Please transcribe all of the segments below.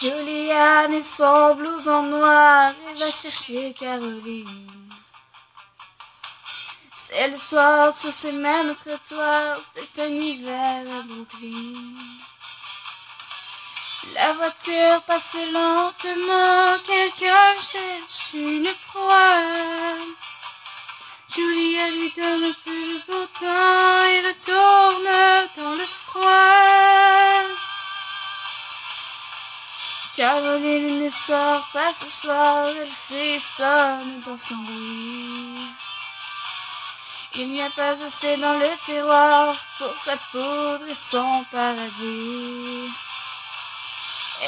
Juliane est son blouse en noir et va chercher Caroline. C'est le soir sur ces mêmes trottoirs, c'est un hiver à Brooklyn. La voiture passe lentement, quelqu'un cherche Caroline ne sort pas ce soir, elle frissonne dans son lit. Il n'y a pas assez dans le tiroir pour sa poudre et son paradis.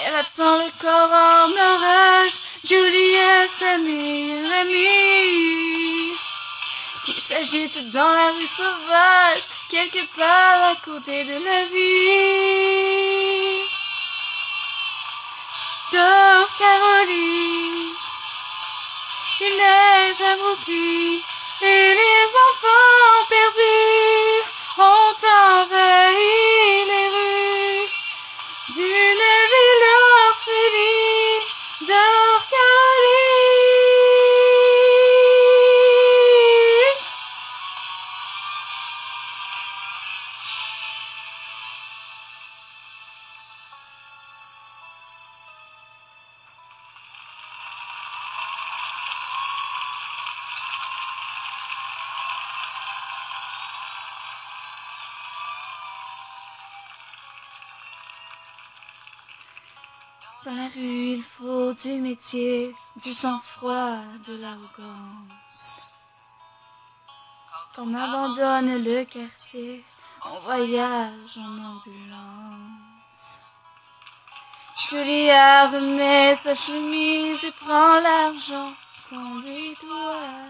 Elle attend le corps en orage, Julia, sa meilleure amie, qui s'agite dans la rue sauvage, quelque part à côté de la vie. Caroline, il neige à Brooklyn, et les enfants perdus Dans il faut du métier, du sang-froid, de l'arrogance. Quand on abandonne le quartier, on voyage en ambulance. Julia remet sa chemise et prend l'argent qu'on lui doit.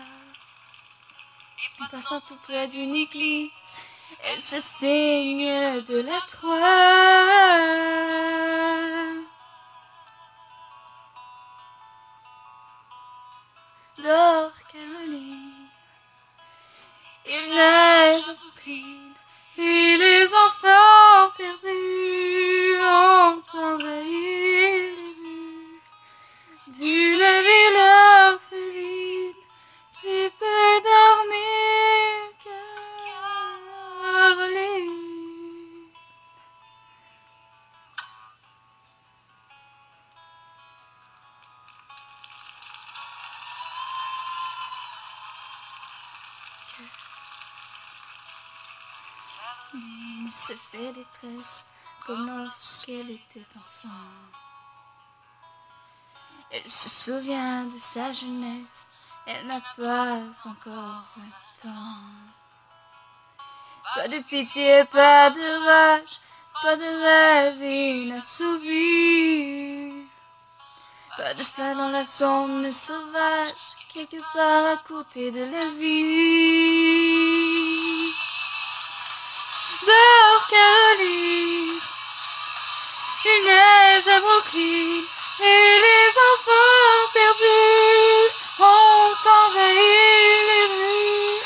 En passant tout près d'une église, elle se signe de la croix. Dors, Caroline. Il neige à Brooklyn et les enfants Caroline se fait détresse comme lorsqu'elle était enfant. Elle se souvient de sa jeunesse, elle n'a pas encore vingt ans. Pas de pitié, pas de rage, pas de rêve inassouvi. Pas de dans la sombre sauvage, quelque part à côté de la vie. Dors, Caroline, il neige à Brooklyn et les enfants perdus ont envahi les rues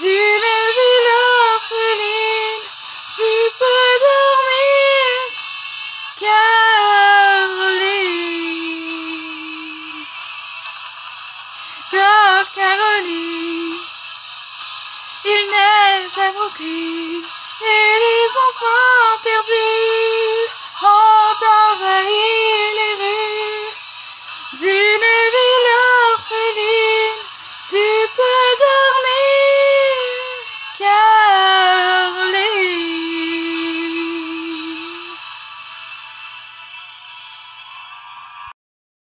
d'une ville orpheline. Tu peux dormir, Caroline. Dors, Caroline. Il neige à Brooklyn et les enfants perdus ont envahi